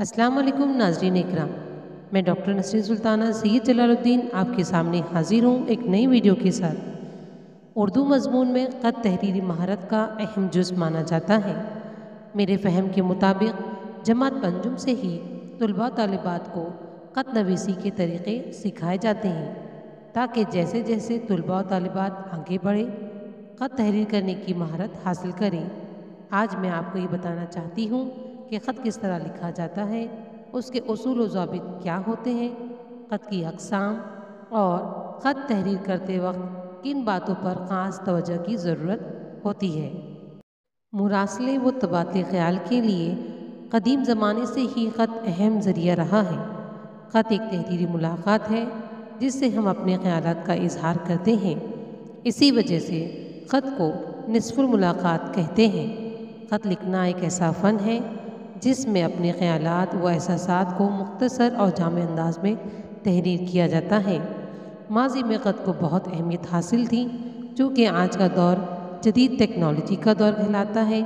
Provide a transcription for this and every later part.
अस्सलाम वालेकुम, नाजरीन इकराम। मैं डॉक्टर नसरीन सुल्ताना, सैयद जलालुद्दीन आपके सामने हाजिर हूँ एक नई वीडियो के साथ। उर्दू मजमून में ख़त तहरीरी महारत का अहम जुज़ माना जाता है। मेरे फहम के मुताबिक, जमात पंजुम से ही तलबा तलबात को ख़त नवीसी के तरीक़े सिखाए जाते हैं, ताकि जैसे जैसे तलबा तालिबात आगे बढ़े ख़त तहरीर करने की महारत हासिल करें। आज मैं आपको ये बताना चाहती हूँ कि ख़त किस तरह लिखा जाता है, उसके असूल ज़ाबित क्या होते हैं, ख़त की अकसाम और ख़त तहरीर करते वक्त किन बातों पर ख़ास तवज्जो की ज़रूरत होती है। मुरासले व तबादले ख्याल के लिए कदीम ज़माने से ही ख़त अहम ज़रिया रहा है। ख़त एक तहरीरी मुलाकात है, जिससे हम अपने ख्याल का इजहार करते हैं। इसी वजह से ख़त को नसफुल मुलाकात कहते हैं। ख़त लिखना एक ऐसा फ़न है जिसमें अपने ख्याल व एहसास को मुख्तसर और जाम अंदाज में तहरीर किया जाता है। माजी में ख़त को बहुत अहमियत हासिल थी चूँकि आज का दौर जदीद टेक्नोलॉजी का दौर कहलाता है।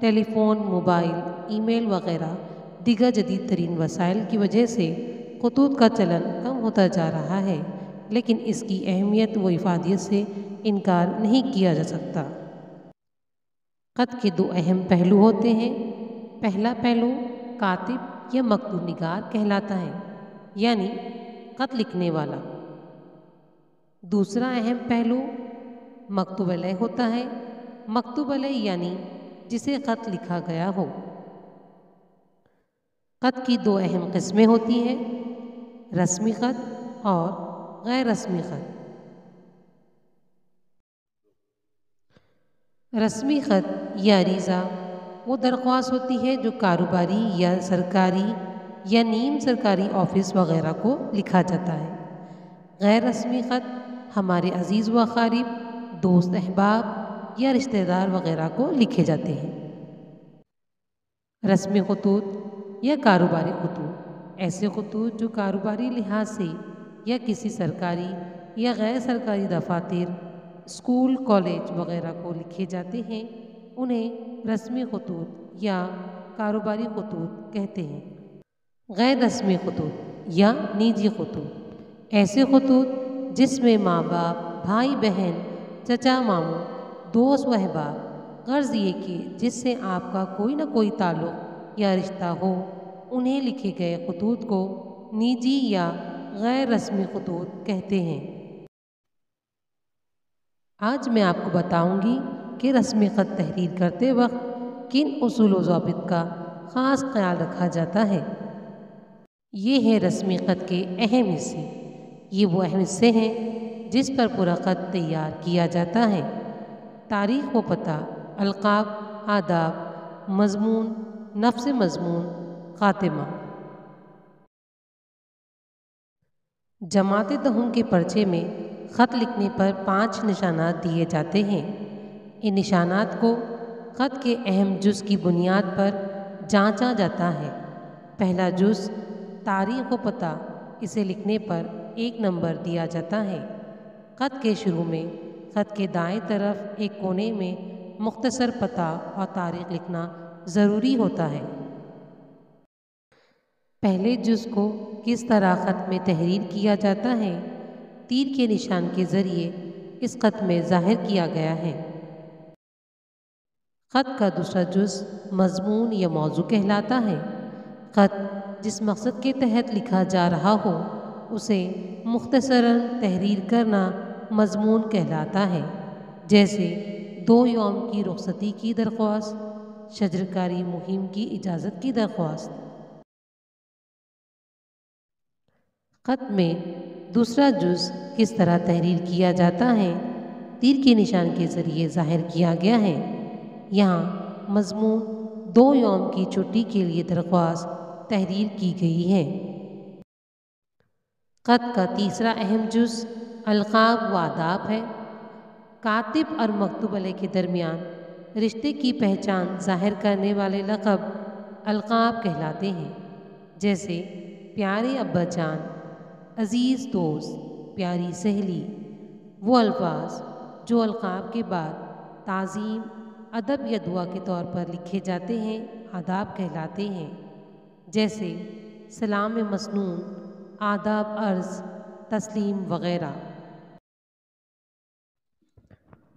टेलीफोन, मोबाइल, ईमेल वगैरह दिगर जदीद तरीन वसाइल की वजह से खतूत का चलन कम होता जा रहा है, लेकिन इसकी अहमियत व इफादियत से इनकार नहीं किया जा सकता। ख़त के दो अहम पहलू होते हैं। पहला पहलू कातिब या मकतूब निगार कहलाता है, यानी ख़त लिखने वाला। दूसरा अहम पहलू मकतूब होता है। मकतूब यानी जिसे ख़त लिखा गया हो। ख़त की दो अहम किस्में होती हैं, रस्मी ख़त और गैर रस्मी ख़त। रस्मी ख़त या रीज़ा वो दरख्वास्त होती है जो कारोबारी या सरकारी या नीम सरकारी ऑफ़िस वगैरह को लिखा जाता है। गैर रस्मी ख़त, हमारे अज़ीज़ व ख़ारिब दोस्त अहबाब या रिश्तेदार वगैरह को लिखे जाते हैं। रस्मी खतूत या कारोबारी खतूत, ऐसे खतूत जो कारोबारी लिहाज से या किसी सरकारी या गैर सरकारी दफातर, स्कूल, कॉलेज वगैरह को लिखे जाते हैं। उन्हें रस्मी खतूत या कारोबारी खतूत कहते हैं। गैर रस्मी खतूत या निजी खतूत। ऐसे खतूत जिसमें माँ बाप भाई बहन चचा, मामू, दोस्त व अहबाब गर्ज ये कि जिससे आपका कोई ना कोई ताल्लुक़ या रिश्ता हो, उन्हें लिखे गए खतूत को निजी या गैर रस्मी खतूत कहते हैं। आज मैं आपको बताऊँगी कि रस्म ख़त तहरीर करते वक्त किन असूल ज़ाबित का ख़ास ख्याल रखा जाता है? ये है रस्म ख़त के अहम हिस्से। ये वो अहम हिस्से हैं जिस पर पूरा ख़त तैयार किया जाता है। तारीख़ व पता, अलकाब, आदाब, मजमून, नफ्स मजमून, ख़ातिमा। जमात दहम के पर्चे में ख़त लिखने पर पाँच निशानात दिए जाते हैं। इन निशानात को ख़त के अहम जुज़ की बुनियाद पर जांचा जाता है। पहला जुज़, तारीख़ व पता, इसे लिखने पर एक नंबर दिया जाता है। ख़त के शुरू में, ख़त के दाएँ तरफ़ एक कोने में मुख्तसर पता और तारीख़ लिखना ज़रूरी होता है। पहले जुज़ को किस तरह ख़त में तहरीर किया जाता है, तीर के निशान के ज़रिए इस ख़त में ज़ाहिर किया गया है। ख़त का दूसरा जुज़ मजमून या मौजू कहलाता है। ख़त जिस मकसद के तहत लिखा जा रहा हो, उसे मुख्तसरा तहरीर करना मजमून कहलाता है। जैसे दो योम की रुखसती की दरख्वास्त, शजरकारी मुहिम की इजाज़त की दरख्वास्त। ख़त में दूसरा जुज़ किस तरह तहरीर किया जाता है, तीर के निशान के ज़रिए ज़ाहिर किया गया है। यहाँ मजमून दो योम की छुट्टी के लिए दरख्वास्त तहरीर की गई है। ख़त का तीसरा अहम जुज़ अलकाब व आदाब है। कातिब और मकतूब के दरमियान रिश्ते की पहचान ज़ाहिर करने वाले लक़ब अलकाब कहलाते हैं। जैसे प्यारे अब्बा जान, अज़ीज़ दोस्त, प्यारी सहेली, वो अल्फाज जो अलकाब के बाद ताज़ीम अदब या दुआ के तौर पर लिखे जाते हैं, आदाब कहलाते हैं। जैसे, सलाम मसनून, आदाब, अर्ज़, तस्लीम वग़ैरह।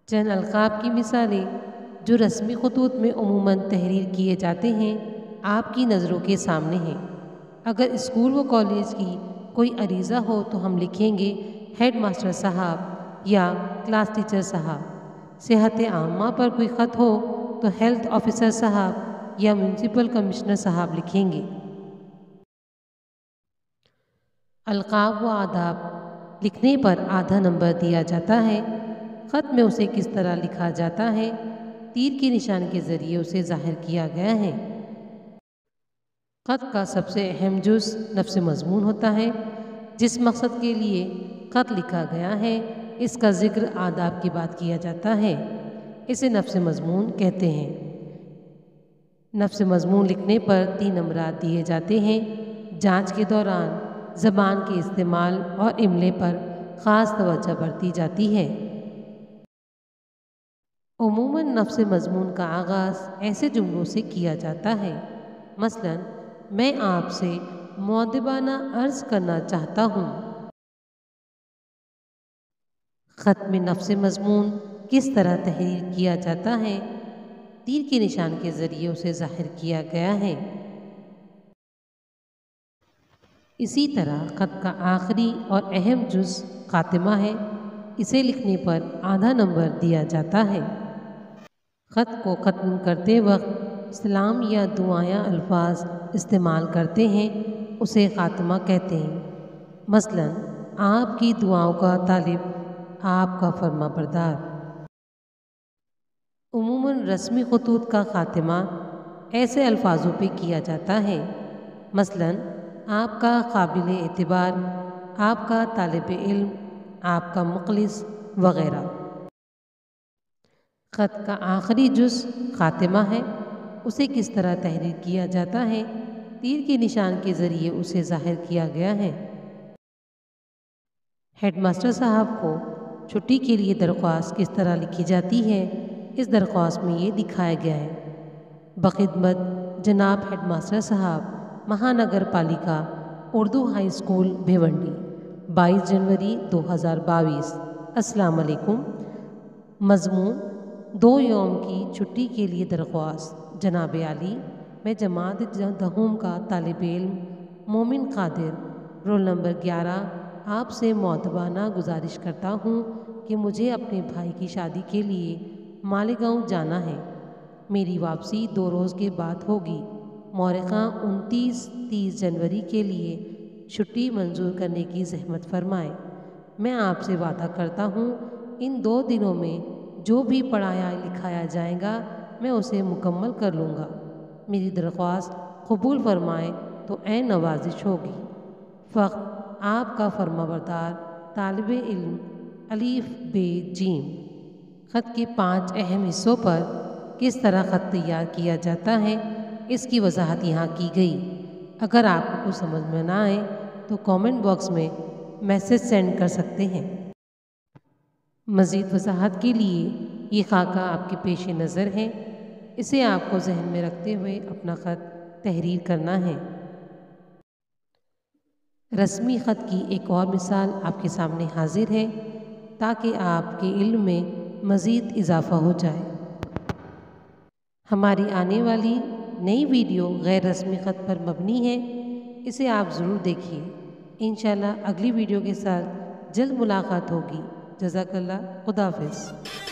चंद अलकाब की मिसालें, जो रस्मी खतूत में उमूमन तहरीर किए जाते हैं, आपकी नज़रों के सामने हैं। अगर स्कूल व कॉलेज की कोई अरीज़ा हो तो हम लिखेंगे हेड मास्टर साहब या क्लास टीचर साहब सेहत आमा पर कोई ख़त हो तो हेल्थ ऑफिसर साहब या म्यूनसिपल कमिश्नर साहब लिखेंगे। अलकाब व आदाब। लिखने पर आधा नंबर दिया जाता है। ख़त में उसे किस तरह लिखा जाता है? तीर के निशान के ज़रिए उसे ज़ाहिर किया गया है। ख़त का सबसे अहम जुज़ नफ्स मजमून होता है, जिस मकसद के लिए ख़त लिखा गया है इसका ज़िक्र आदाब की बात किया जाता है। इसे नफ्स मजमून कहते हैं। नफ्स मजमून लिखने पर तीन अमरात दिए जाते हैं। जाँच के दौरान ज़बान के इस्तेमाल और इमले पर ख़ास तवज्जो बरती जाती है। उमूमन नफ्स मजमून का आगाज़ ऐसे जुमलों से किया जाता है। मसलन, मैं आपसे मौदबाना अर्ज़ करना चाहता हूँ। ख़त में नफ्स मजमून किस तरह तहरीर किया जाता है? तीर के निशान के ज़रिए उसे ज़ाहिर किया गया है। इसी तरह ख़त का आखिरी और अहम जुज़ ख़ातिमा है। इसे लिखने पर आधा नंबर दिया जाता है। ख़त को ख़त्म करते वक्त सलाम या दुआया अल्फाज इस्तेमाल करते हैं, उसे ख़ात्मा कहते हैं। मसलन, आपकी दुआओं का तालिब आपका फर्मा बरदार। उमूमन रस्मी खतूत का ख़ात्मा ऐसे अल्फाजों पे किया जाता है। मसलन, आपका काबिल एतबार, आपका तालब इल्म, आपका मुखलिस वग़ैरह। ख़त का आखिरी जुज़ ख़ात्मा है। उसे किस तरह तहरीर किया जाता है? तीर के निशान के ज़रिए उसे ज़ाहिर किया गया है। हेडमास्टर साहब को छुट्टी के लिए दरख्वास्त किस तरह लिखी जाती है? इस दरख्वास्त में ये दिखाया गया है। बखिदमत, जनाब हेडमास्टर साहब महानगर पालिका उर्दू हाई स्कूल, भिवंडी 22 जनवरी 2022 अस्सलाम वालेकुम। मजमून, दो योम की छुट्टी के लिए दरख्वास्त। जनाब आली, मैं जमात दहूम का तालब इल्म मोमिन कादिर, रोल नंबर ग्यारह आपसे मोतबाना गुजारिश करता हूँ कि मुझे अपने भाई की शादी के लिए मालेगांव जाना है। मेरी वापसी दो रोज़ के बाद होगी। मौरखा उनतीस तीस जनवरी के लिए छुट्टी मंजूर करने की जहमत फरमाए। मैं आपसे वादा करता हूँ, इन दो दिनों में जो भी पढ़ाया लिखाया जाएगा, मैं उसे मुकम्मल कर लूँगा। मेरी दरख्वास्त कबूल फरमाए तो ए नवाजिश होगी। फ़क्त आपका फरमाबरदार तालब इल्म अलीफ बे जीम। ख़त के पाँच अहम हिस्सों पर किस तरह ख़त तैयार किया जाता है, इसकी वजाहत यहाँ की गई। अगर आपको कुछ समझ में ना आए तो कमेंट बॉक्स में मैसेज सेंड कर सकते हैं। मज़ीद वजाहत के लिए ये खाका आपके पेश नज़र है। इसे आपको जहन में रखते हुए अपना ख़त तहरीर करना है। रस्मी ख़त की एक और मिसाल आपके सामने हाजिर है, ताकि आपके इल्म में मज़ीद इजाफ़ा हो जाए। हमारी आने वाली नई वीडियो गैर रस्मी ख़त पर मबनी है। इसे आप ज़रूर देखिए। इन अगली वीडियो के साथ जल्द मुलाकात होगी। जजाकल्ला खुदाफिज़।